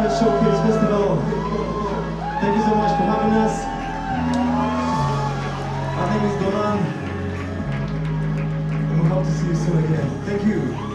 Budapest Showcase Festival. Thank you so much for having us. My name is Golan, and we hope to see you soon again. Thank you.